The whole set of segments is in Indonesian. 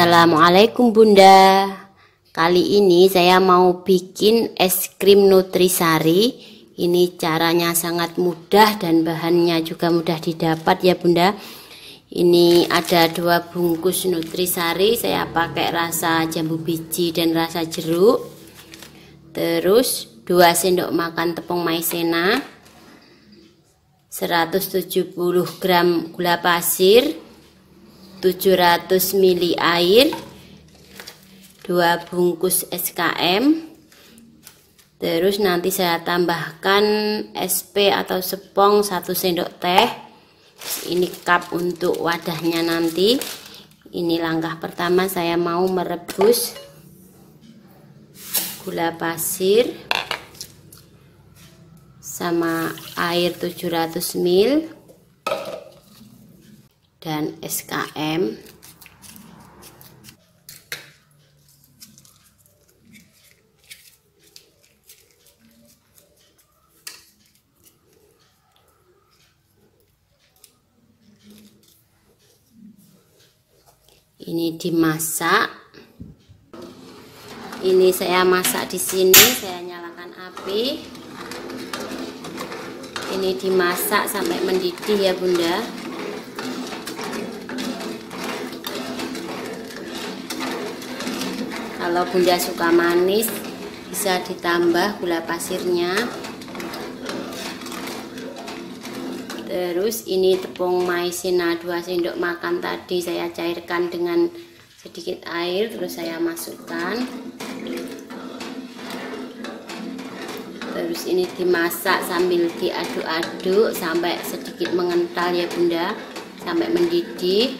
Assalamualaikum Bunda. Kali ini saya mau bikin es krim nutrisari. Ini caranya sangat mudah dan bahannya juga mudah didapat ya Bunda. Ini ada dua bungkus nutrisari. Saya pakai rasa jambu biji dan rasa jeruk. Terus dua sendok makan tepung maizena. 170 gram gula pasir 700 ml air 2 bungkus SKM terus nanti saya tambahkan SP atau sepong 1 sendok teh ini cup untuk wadahnya nanti. Ini langkah pertama saya mau merebus gula pasir sama air 700 ml dan SKM ini dimasak. Ini saya masak di sini saya nyalakan api. Ini dimasak sampai mendidih ya bunda kalau bunda suka manis bisa ditambah gula pasirnya. Terus ini tepung maizena 2 sendok makan tadi saya cairkan dengan sedikit air terus saya masukkan. Terus ini dimasak sambil diaduk-aduk sampai sedikit mengental ya bunda sampai mendidih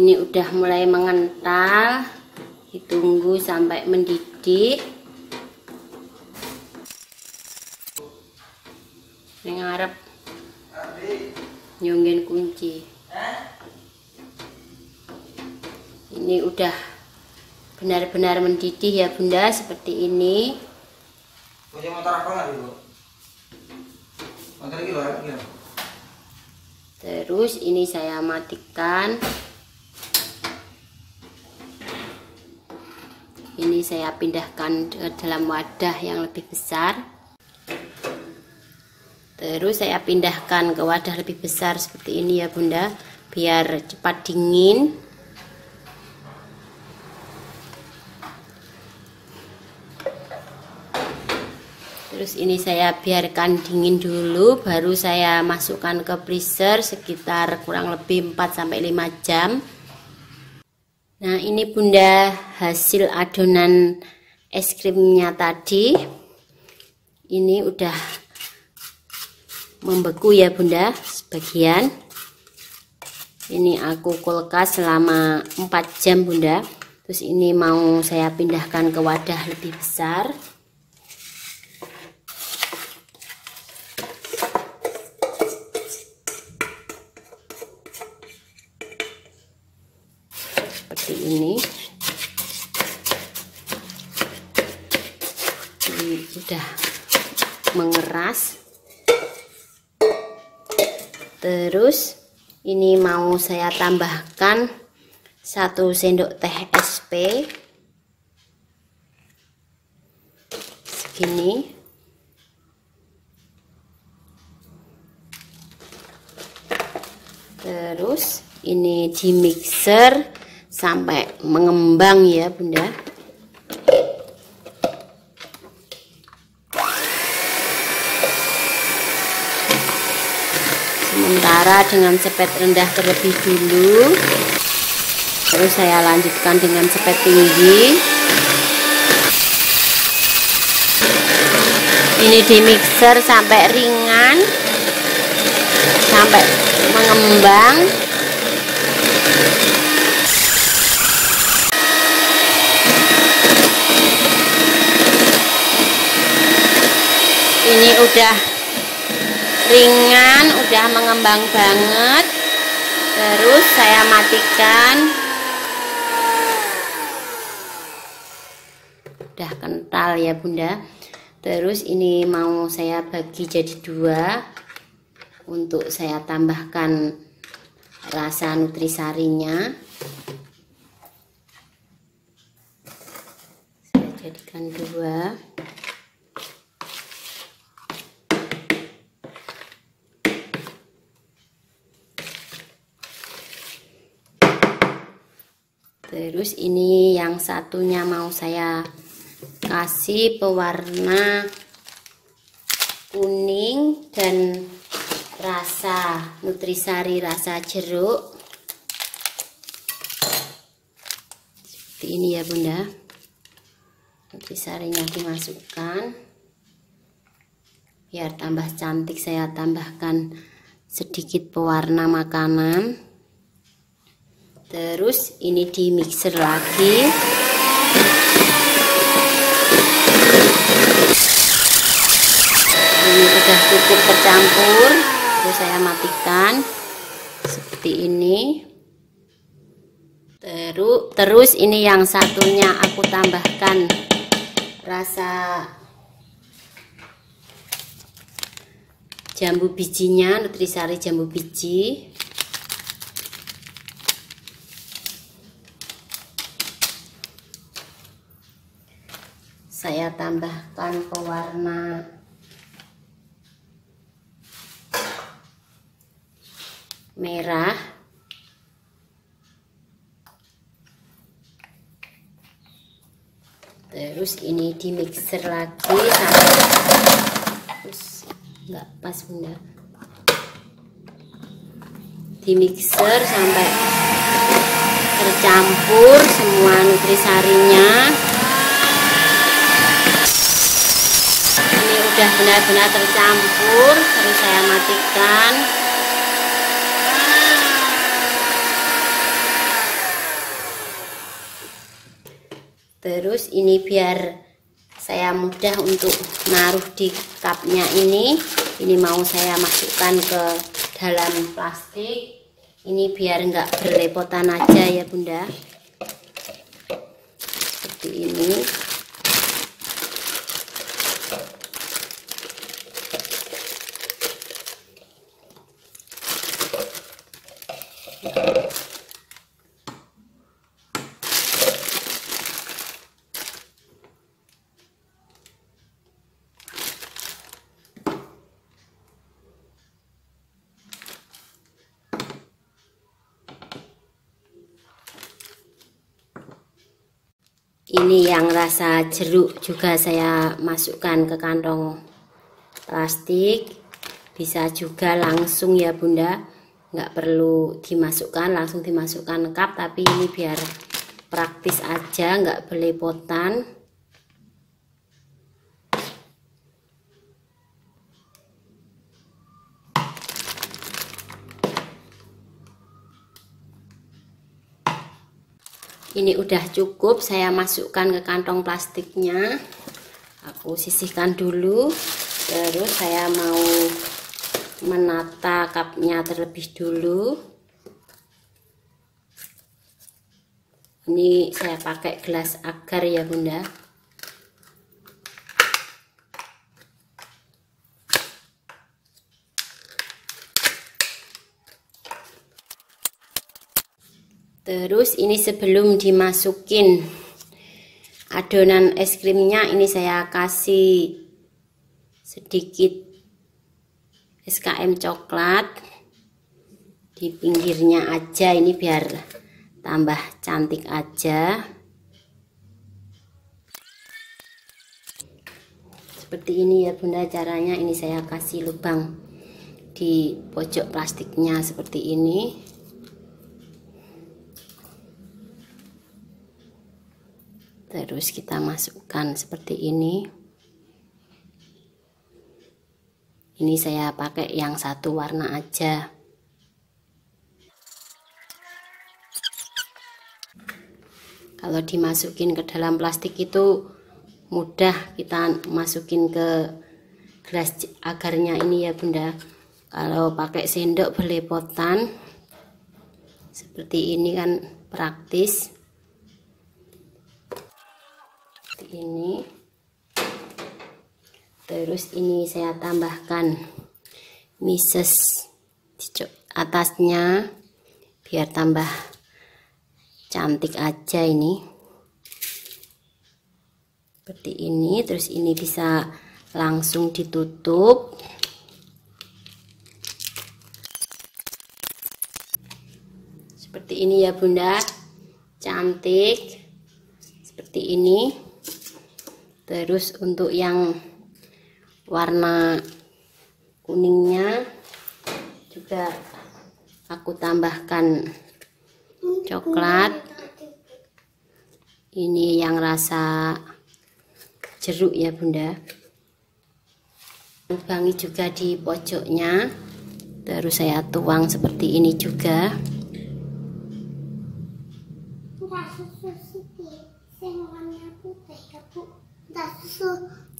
ini udah mulai mengental. Ditunggu sampai mendidih. Ini ngarep nyungin kunci. Ini udah benar-benar mendidih ya bunda seperti ini. Punya motor apa nggak motor terus ini saya matikan ini saya pindahkan ke dalam wadah yang lebih besar. Terus saya pindahkan ke wadah lebih besar seperti ini ya bunda biar cepat dingin. Terus ini saya biarkan dingin dulu baru saya masukkan ke freezer sekitar kurang lebih 4-5 jam Nah ini bunda hasil adonan es krimnya tadi. Ini udah membeku ya bunda sebagian. Ini aku kulkas selama 4 jam bunda. Terus ini mau saya pindahkan ke wadah lebih besar seperti ini. Ini sudah mengeras. Terus ini mau saya tambahkan satu sendok teh SP segini. Terus ini di mixer sampai mengembang ya bunda. Sementara dengan cepet rendah terlebih dulu terus saya lanjutkan dengan cepet tinggi. Ini di mixer sampai ringan sampai mengembang ini udah ringan udah mengembang banget. Terus saya matikan. Udah kental ya bunda. Terus ini mau saya bagi jadi dua untuk saya tambahkan rasa nutrisarinya. Saya jadikan dua terus ini yang satunya mau saya kasih pewarna kuning dan rasa nutrisari rasa jeruk. Seperti ini ya bunda. Nutrisarinya dimasukkan. Biar tambah cantik saya tambahkan sedikit pewarna makanan terus ini di mixer lagi. Ini sudah cukup tercampur. Terus saya matikan seperti ini. Terus terus ini yang satunya aku tambahkan rasa jambu bijinya nutrisari jambu biji saya tambahkan pewarna. Merah. Terus ini di mixer lagi. Terus nggak pas bunda. Di mixer sampai tercampur semua nutrisarinya sudah benar-benar tercampur terus saya matikan. Terus ini biar saya mudah untuk naruh di cupnya ini. Ini mau saya masukkan ke dalam plastik. Ini biar enggak berlepotan aja ya bunda. Seperti ini ini yang rasa jeruk juga saya masukkan ke kantong plastik. Bisa juga langsung ya bunda. Nggak perlu dimasukkan langsung dimasukkan cup tapi ini biar praktis aja nggak belepotan ini udah cukup saya masukkan ke kantong plastiknya. Aku sisihkan dulu terus saya mau menata cupnya terlebih dulu. Ini saya pakai gelas agar ya bunda terus ini sebelum dimasukin adonan es krimnya ini saya kasih sedikit SKM coklat di pinggirnya aja. Ini biar tambah cantik aja. Seperti ini ya bunda caranya. Ini saya kasih lubang di pojok plastiknya seperti ini terus kita masukkan seperti ini. Ini saya pakai yang satu warna aja. Kalau dimasukin ke dalam plastik itu mudah kita masukin ke gelas agarnya ini ya bunda. Kalau pakai sendok belepotan seperti ini kan praktis ini. Terus ini saya tambahkan mises atasnya biar tambah cantik aja ini. Seperti ini terus ini bisa langsung ditutup. Seperti ini ya bunda. Cantik. Seperti ini terus untuk yang warna kuningnya juga aku tambahkan coklat. Ini yang rasa jeruk ya bunda. Lubangi juga di pojoknya. Terus saya tuang seperti ini juga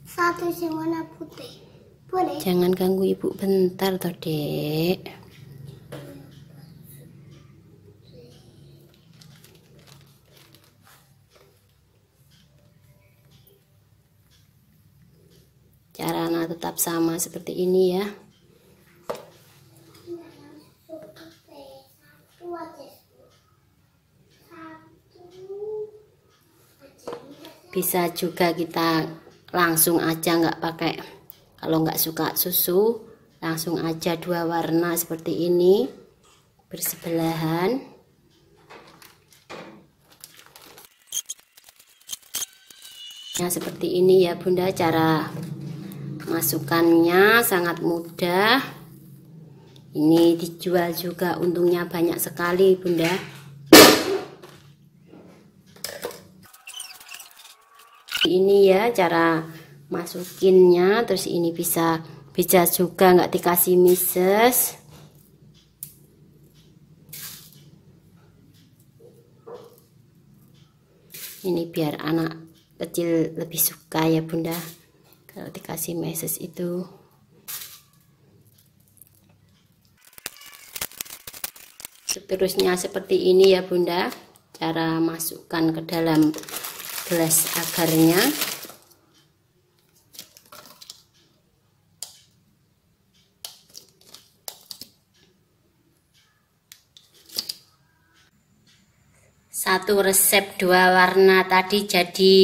satu yang warna putih. Boleh? Jangan ganggu ibu bentar toh dek. Caranya tetap sama seperti ini ya bisa juga kita langsung aja nggak pakai kalau nggak suka susu langsung aja dua warna seperti ini bersebelahan. Nah seperti ini ya bunda cara masukannya sangat mudah. Ini dijual juga untungnya banyak sekali bunda ini ya cara masukinnya terus ini bisa bisa juga nggak dikasih mises. Ini biar anak kecil lebih suka ya bunda kalau dikasih meses itu. Seterusnya seperti ini ya bunda cara masukkan ke dalam gelas agarnya satu resep dua warna tadi jadi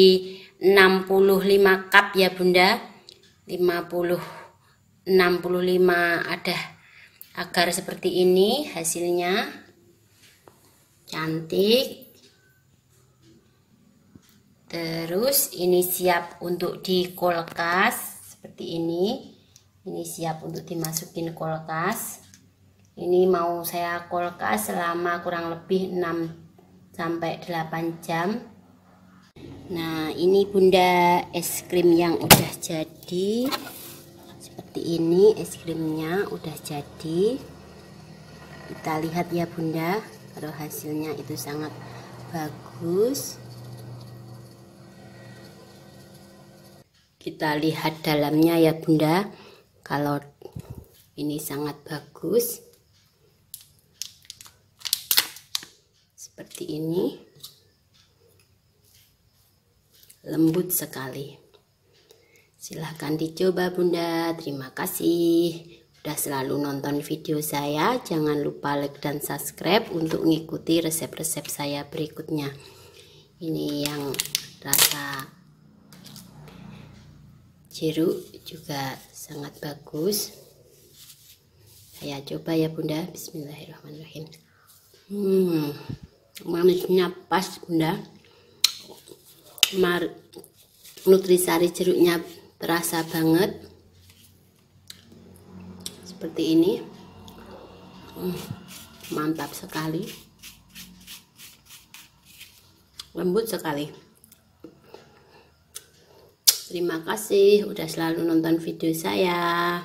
65 cup ya bunda. 50 65 ada agar seperti ini hasilnya. Cantik terus ini siap untuk di kulkas seperti ini. Ini siap untuk dimasukin kulkas. Ini mau saya kulkas selama kurang lebih 6 sampai 8 jam. Nah ini bunda es krim yang udah jadi. Seperti ini es krimnya udah jadi. Kita lihat ya bunda. Kalau hasilnya itu sangat bagus kita lihat dalamnya ya bunda. Kalau ini sangat bagus. Seperti ini. Lembut sekali. Silahkan dicoba bunda. Terima kasih. Udah selalu nonton video saya. Jangan lupa like dan subscribe untuk mengikuti resep-resep saya berikutnya. Ini yang rasa jeruk juga sangat bagus. Saya coba ya bunda. Bismillahirrahmanirrahim. Hmm manisnya pas bunda. Mar nutrisari jeruknya terasa banget. Seperti ini. Hmm, mantap sekali. Lembut sekali Terima kasih udah selalu nonton video saya.